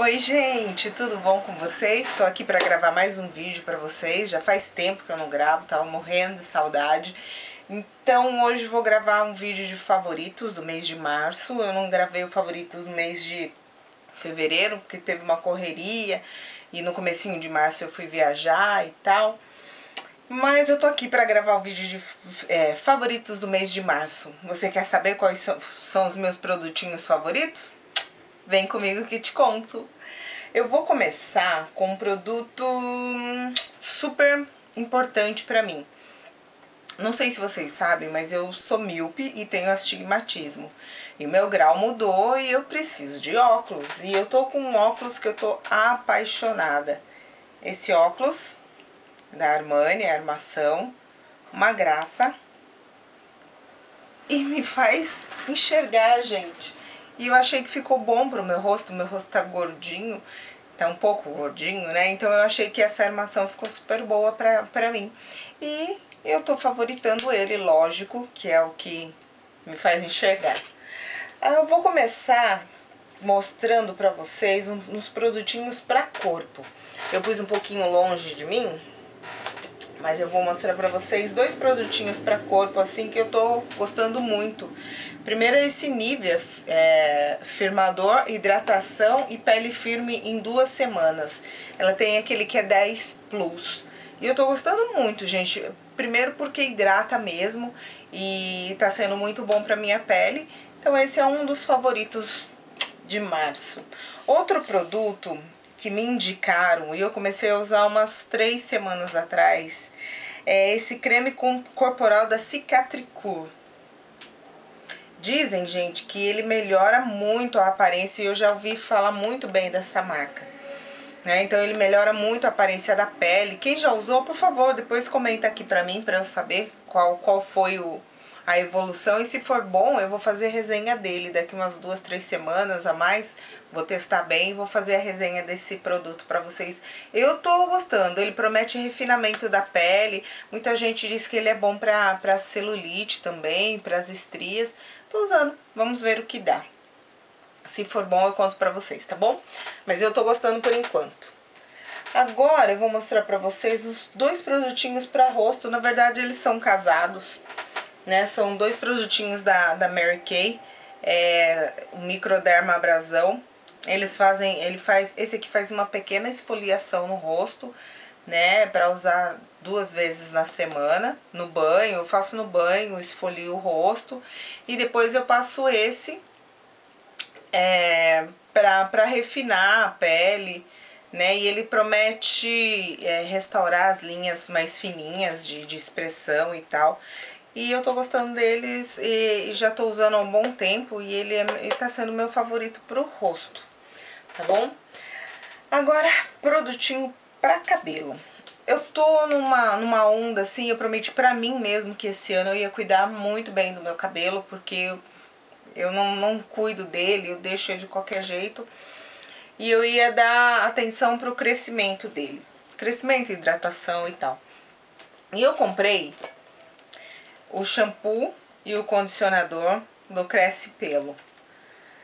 Oi gente, tudo bom com vocês? Estou aqui para gravar mais um vídeo para vocês, já faz tempo que eu não gravo, tava morrendo de saudade. Então hoje vou gravar um vídeo de favoritos do mês de março, eu não gravei o favorito do mês de fevereiro, porque teve uma correria e no comecinho de março eu fui viajar e tal. Mas eu tô aqui para gravar o vídeo de é, favoritos do mês de março. Você quer saber quais são os meus produtinhos favoritos? Vem comigo que te conto. Eu vou começar com um produto super importante para mim. Não sei se vocês sabem, mas eu sou míope e tenho astigmatismo. E o meu grau mudou e eu preciso de óculos. E eu tô com um óculos que eu tô apaixonada. Esse óculos da Armani, a armação, uma graça. E me faz enxergar, gente. E eu achei que ficou bom pro meu rosto, meu rosto tá gordinho, tá um pouco gordinho, né? Então eu achei que essa armação ficou super boa pra, pra mim. E eu tô favoritando ele, lógico, que é o que me faz enxergar. Ah, eu vou começar mostrando pra vocês uns produtinhos pra corpo. Eu pus um pouquinho longe de mim, mas eu vou mostrar pra vocês dois produtinhos pra corpo, assim, que eu tô gostando muito. Primeiro é esse Nivea é, Firmador, Hidratação e Pele Firme em duas semanas. Ela tem aquele que é 10 Plus. E eu tô gostando muito, gente. Primeiro porque hidrata mesmo e tá sendo muito bom pra minha pele. Então esse é um dos favoritos de março. Outro produto que me indicaram e eu comecei a usar umas três semanas atrás é esse creme corporal da Cicatricure. Dizem, gente, que ele melhora muito a aparência e eu já ouvi falar muito bem dessa marca. Né? Então ele melhora muito a aparência da pele. Quem já usou, por favor, depois comenta aqui pra mim, pra eu saber qual, qual foi o, a evolução. E se for bom, eu vou fazer resenha dele daqui umas duas, três semanas a mais. Vou testar bem e vou fazer a resenha desse produto pra vocês. Eu tô gostando, ele promete refinamento da pele. Muita gente diz que ele é bom pra, pra celulite também, pras estrias. Tô usando, vamos ver o que dá. Se for bom, eu conto pra vocês, tá bom? Mas eu tô gostando por enquanto. Agora eu vou mostrar pra vocês os dois produtinhos pra rosto. Na verdade, eles são casados né? São dois produtinhos da, da Mary Kay, é, o Microderma Abrasão. Eles fazem, ele faz, esse aqui faz uma pequena esfoliação no rosto, né? Pra usar duas vezes na semana, no banho. Eu faço no banho, esfolio o rosto. E depois eu passo esse é, pra, pra refinar a pele, né? E ele promete é, restaurar as linhas mais fininhas de, de expressão e tal. E eu tô gostando deles e, e já tô usando há um bom tempo e ele, é, ele tá sendo meu favorito pro rosto, tá bom? Agora, produtinho pra cabelo. Eu tô numa, numa onda assim, eu prometi pra mim mesmo que esse ano eu ia cuidar muito bem do meu cabelo, porque eu, não, não cuido dele, eu deixo ele de qualquer jeito. E eu ia dar atenção pro crescimento dele. Crescimento, hidratação e tal. E eu comprei o shampoo e o condicionador do Cresce Pelo.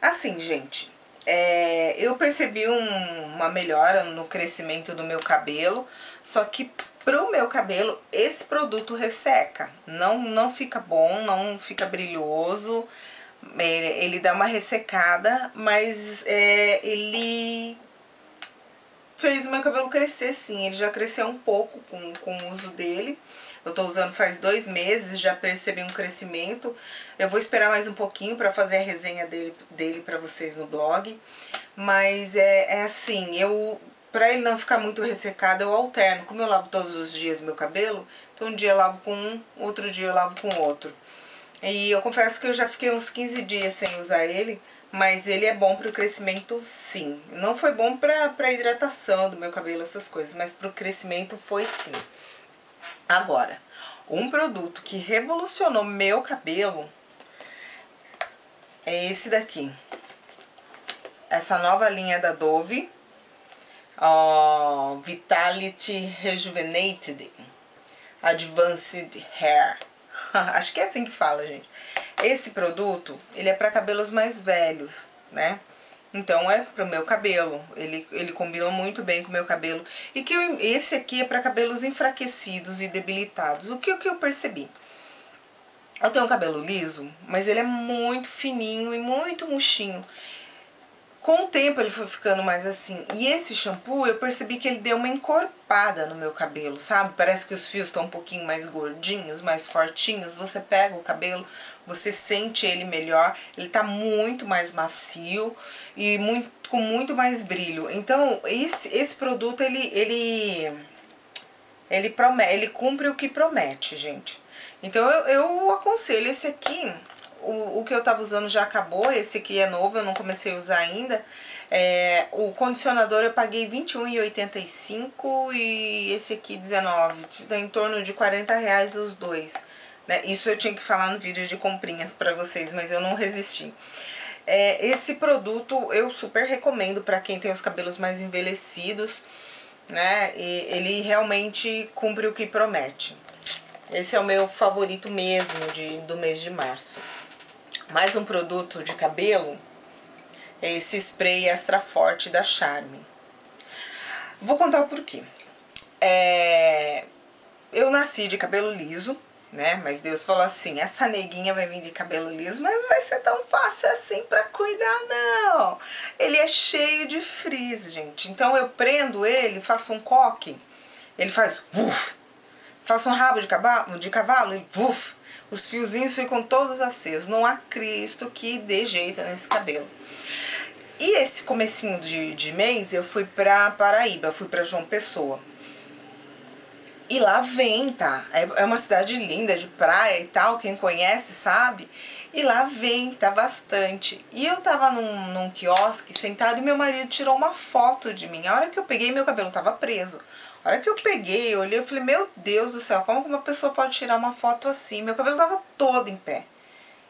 Assim, gente, é, eu percebi um, uma melhora no crescimento do meu cabelo, só que pro meu cabelo esse produto resseca. Não, não fica bom, não fica brilhoso, ele, ele dá uma ressecada, mas é, ele fez o meu cabelo crescer sim, ele já cresceu um pouco com, com o uso dele. Eu tô usando faz dois meses, já percebi um crescimento. Eu vou esperar mais um pouquinho pra fazer a resenha dele, dele pra vocês no blog. Mas é, é assim, eu... Pra ele não ficar muito ressecado, eu alterno. Como eu lavo todos os dias meu cabelo, então um dia eu lavo com um, outro dia eu lavo com outro. E eu confesso que eu já fiquei uns 15 dias sem usar ele, mas ele é bom para o crescimento, sim. Não foi bom para a hidratação do meu cabelo, essas coisas, mas para o crescimento foi sim. Agora, um produto que revolucionou meu cabelo é esse daqui. Essa nova linha da Dove, ó, Vitality Rejuvenated Advanced Hair. Acho que é assim que fala, gente. Esse produto, ele é para cabelos mais velhos, né? Então é pro meu cabelo. Ele, ele combinou muito bem com o meu cabelo. E que eu, esse aqui é para cabelos enfraquecidos e debilitados. O que, o que eu percebi? Eu tenho um cabelo liso, mas ele é muito fininho e muito murchinho. Com o tempo ele foi ficando mais assim. E esse shampoo eu percebi que ele deu uma encorpada no meu cabelo, sabe? Parece que os fios estão um pouquinho mais gordinhos, mais fortinhos. Você pega o cabelo, você sente ele melhor. Ele tá muito mais macio e muito, com muito mais brilho. Então esse, esse produto ele, ele, ele, promete, ele cumpre o que promete, gente. Então eu, eu aconselho esse aqui o, o que eu tava usando já acabou, esse aqui é novo, eu não comecei a usar ainda. É, o condicionador eu paguei R$21,85 e esse aqui 19, em torno de 40 reais os dois. Né? Isso eu tinha que falar no vídeo de comprinhas pra vocês, mas eu não resisti. É, esse produto eu super recomendo para quem tem os cabelos mais envelhecidos, né? E ele realmente cumpre o que promete. Esse é o meu favorito mesmo de, do mês de março. Mais um produto de cabelo é esse spray extra forte da Charme. Vou contar o porquê. É... Eu nasci de cabelo liso, né? Mas Deus falou assim, essa neguinha vai vir de cabelo liso, mas não vai ser tão fácil assim pra cuidar, não. Ele é cheio de frizz, gente. Então eu prendo ele, faço um coque, ele faz uf, faço um rabo de cavalo, de cavalo e uf, os fiozinhos ficam todos acesos. Não há Cristo que dê jeito nesse cabelo. E esse comecinho de, de mês eu fui pra Paraíba, fui pra João Pessoa. E lá venta, é, é uma cidade linda, de praia e tal, quem conhece sabe. E lá venta bastante. E eu tava num, num quiosque sentado e meu marido tirou uma foto de mim. A hora que eu peguei, meu cabelo tava preso. A hora que eu peguei, eu olhei, eu falei, meu Deus do céu, como uma pessoa pode tirar uma foto assim? Meu cabelo tava todo em pé.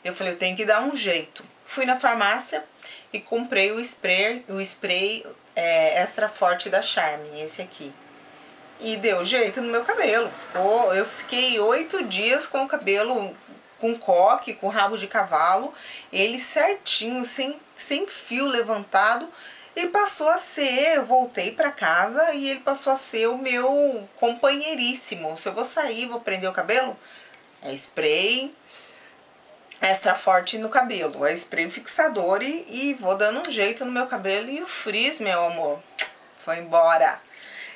Eu falei, eu tenho que dar um jeito. Fui na farmácia e comprei o spray, o spray é, extra forte da Charme, esse aqui. E deu jeito no meu cabelo. Ficou, eu fiquei oito dias com o cabelo com coque, com rabo de cavalo, ele certinho, sem, sem fio levantado e passou a ser, eu voltei para casa e ele passou a ser o meu companheiríssimo. Se eu vou sair, vou prender o cabelo, é spray extra forte no cabelo, é spray fixador e, e vou dando um jeito no meu cabelo e o frizz, meu amor, foi embora.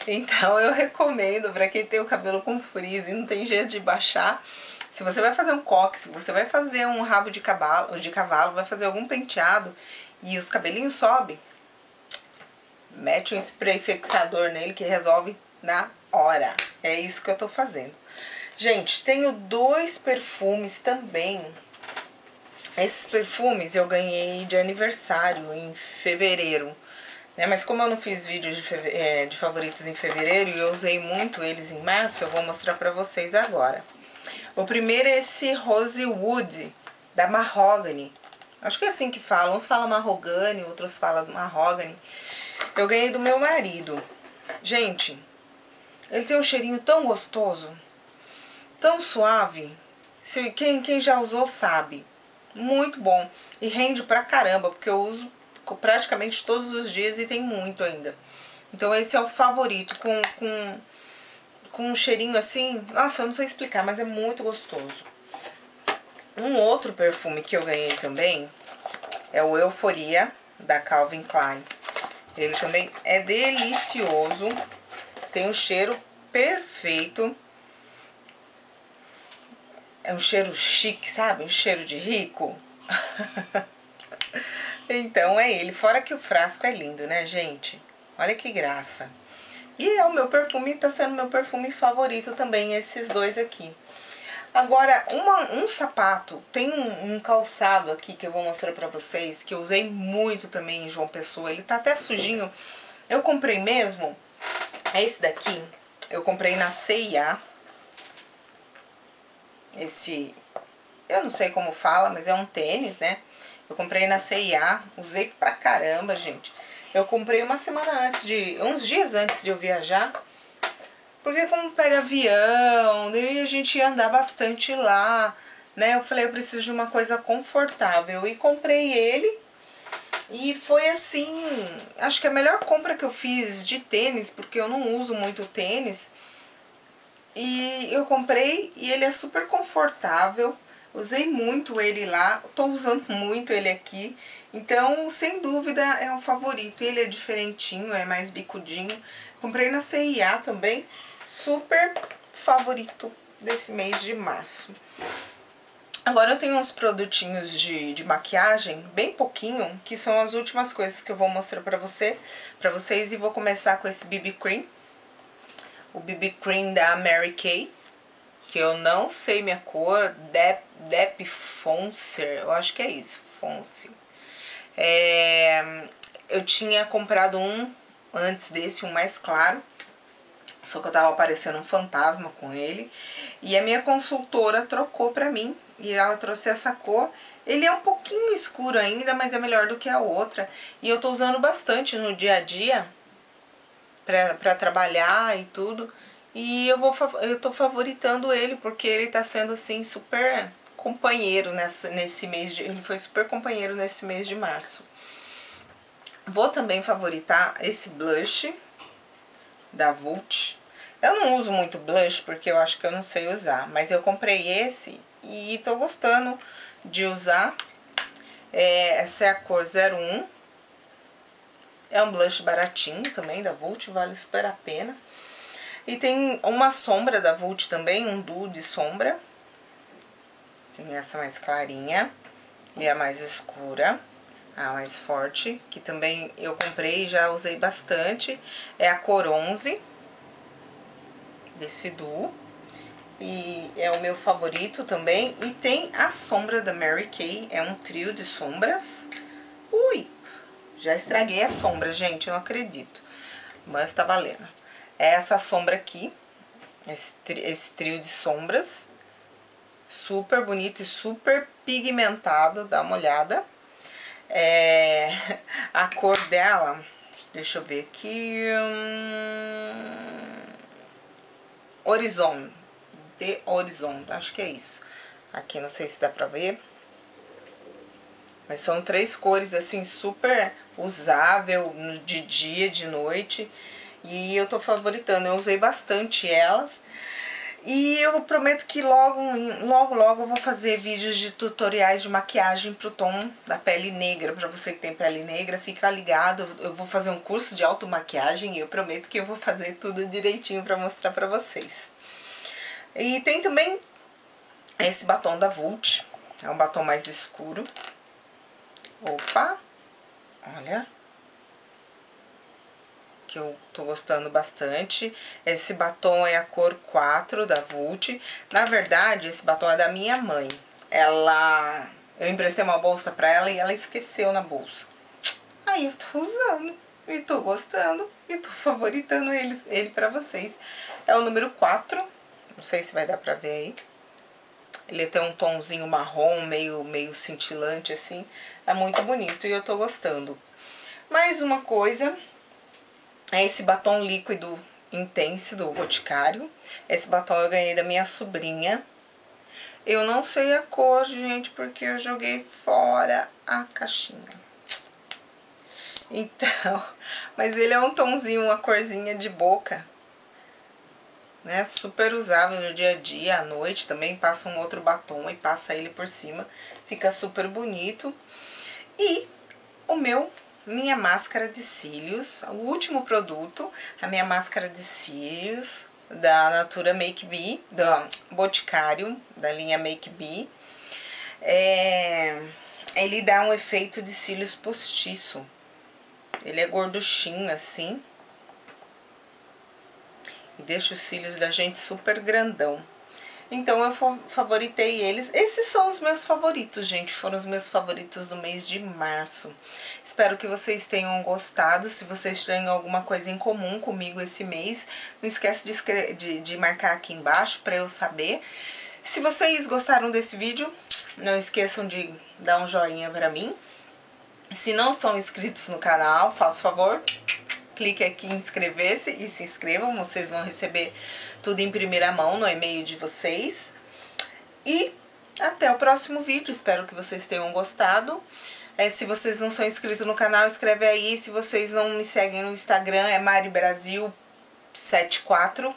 Então eu recomendo para quem tem o cabelo com frizz e não tem jeito de baixar, se você vai fazer um coque, se você vai fazer um rabo de cavalo, de cavalo, vai fazer algum penteado e os cabelinhos sobem, mete um spray fixador nele que resolve na hora. É isso que eu tô fazendo. Gente, tenho dois perfumes também. Esses perfumes eu ganhei de aniversário em fevereiro. Né? Mas como eu não fiz vídeo de, é, de favoritos em fevereiro e eu usei muito eles em março, eu vou mostrar pra vocês agora. O primeiro é esse Rosewood, da Mahogany. Acho que é assim que falam. Uns falam Mahogany, outros falam Mahogany. Eu ganhei do meu marido. Gente, ele tem um cheirinho tão gostoso, tão suave. Se, quem, quem já usou sabe. Muito bom. E rende pra caramba, porque eu uso praticamente todos os dias e tem muito ainda. Então esse é o favorito, com, com, com um cheirinho assim... Nossa, eu não sei explicar, mas é muito gostoso. Um outro perfume que eu ganhei também é o Euforia, da Calvin Klein. Ele também é delicioso. Tem um cheiro perfeito. É um cheiro chique, sabe? Um cheiro de rico. então é ele. Fora que o frasco é lindo, né, gente? Olha que graça. E é o meu perfume, tá sendo meu perfume favorito também, esses dois aqui. Agora, uma, um sapato, tem um, um, calçado aqui que eu vou mostrar pra vocês, que eu usei muito também em João Pessoa. Ele tá até sujinho. Eu comprei mesmo, é esse daqui. Eu comprei na C&A. Esse, eu não sei como fala, mas é um tênis, né? Eu comprei na C&A, usei pra caramba, gente. Eu comprei uma semana antes de, uns dias antes de eu viajar. Porque como pega avião, e a gente ia andar bastante lá, né? Eu falei, eu preciso de uma coisa confortável. E comprei ele. E foi assim, acho que a melhor compra que eu fiz de tênis, porque eu não uso muito tênis. E eu comprei e ele é super confortável. Usei muito ele lá, tô usando muito ele aqui. Então, sem dúvida, é um favorito. Ele é diferentinho, é mais bicudinho. Comprei na CIA também. Super favorito desse mês de março. Agora eu tenho uns produtinhos de, de maquiagem, bem pouquinho, que são as últimas coisas que eu vou mostrar pra, você, pra vocês. E vou começar com esse BB Cream. O BB Cream da Mary Kay, que eu não sei minha cor, Dep, Dep Foncer, eu acho que é isso, Fonce. É, eu tinha comprado um antes desse, um mais claro, só que eu tava aparecendo um fantasma com ele. E a minha consultora trocou pra mim e ela trouxe essa cor. Ele é um pouquinho escuro ainda, mas é melhor do que a outra. E eu tô usando bastante no dia a dia pra, pra trabalhar e tudo. E eu, vou, eu tô favoritando ele porque ele tá sendo assim super companheiro nessa, nesse mês de... Ele foi super companheiro nesse mês de março. Vou também favoritar esse blush da Vult. Eu não uso muito blush porque eu acho que eu não sei usar, mas eu comprei esse e tô gostando de usar. É, essa é a cor 01. É um blush baratinho também da Vult, vale super a pena. E tem uma sombra da Vult também, um duo de sombra. Tem essa mais clarinha e a mais escura, a mais forte, que também eu comprei e já usei bastante. É a cor 11 desse duo. E é o meu favorito também. E tem a sombra da Mary Kay, é um trio de sombras. Ui, já estraguei a sombra, gente, eu não acredito. Mas tá valendo. É essa sombra aqui, esse, esse trio de sombras. Super bonito e super pigmentado, dá uma olhada. É, a cor dela, deixa eu ver aqui... Hum, Horizon, de Horizon, acho que é isso. Aqui não sei se dá pra ver. Mas são três cores, assim, super usável de dia, de noite. E eu tô favoritando, eu usei bastante elas. E eu prometo que logo, logo, logo eu vou fazer vídeos de tutoriais de maquiagem pro tom da pele negra. Pra você que tem pele negra, fica ligado. Eu vou fazer um curso de automaquiagem e eu prometo que eu vou fazer tudo direitinho pra mostrar pra vocês. E tem também esse batom da Vult. É um batom mais escuro. Opa! Olha que eu tô gostando bastante. Esse batom é a cor 4 da Vult. Na verdade, esse batom é da minha mãe. Ela... Eu emprestei uma bolsa pra ela e ela esqueceu na bolsa. Aí eu tô usando e tô gostando e tô favoritando ele, ele pra vocês. É o número 4, não sei se vai dar pra ver aí. Ele tem um tomzinho marrom, meio, meio cintilante assim. É muito bonito e eu tô gostando. Mais uma coisa é esse batom líquido intenso do Boticário. Esse batom eu ganhei da minha sobrinha. Eu não sei a cor, gente, porque eu joguei fora a caixinha. Então, mas ele é um tomzinho, uma corzinha de boca. Né, super usável no dia a dia, à noite também passa um outro batom e passa ele por cima, fica super bonito. E o meu minha máscara de cílios, o último produto, a minha máscara de cílios da Natura Make Be, do Boticário, da linha Make Be. É, ele dá um efeito de cílios postiço. Ele é gorduchinho assim. E deixa os cílios da gente super grandão. Então eu favoritei eles. Esses são os meus favoritos, gente. Foram os meus favoritos do mês de março. Espero que vocês tenham gostado. Se vocês têm alguma coisa em comum comigo esse mês, não esquece de, de, de marcar aqui embaixo para eu saber. Se vocês gostaram desse vídeo, não esqueçam de dar um joinha para mim. Se não são inscritos no canal, faça favor, clique aqui em inscrever-se e se inscrevam. Vocês vão receber tudo em primeira mão no e-mail de vocês. E até o próximo vídeo, espero que vocês tenham gostado. É, se vocês não são inscritos no canal, escreve aí. Se vocês não me seguem no Instagram, é Mari Brasil 74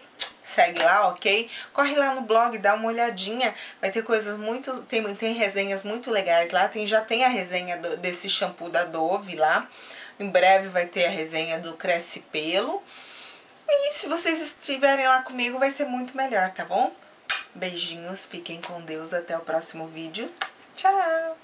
segue lá, ok? Corre lá no blog, dá uma olhadinha, vai ter coisas muito, tem, tem resenhas muito legais lá, tem, já tem a resenha do, desse shampoo da Dove lá, em breve vai ter a resenha do Cresce Pelo, e se vocês estiverem lá comigo vai ser muito melhor, tá bom? Beijinhos, fiquem com Deus, até o próximo vídeo, tchau!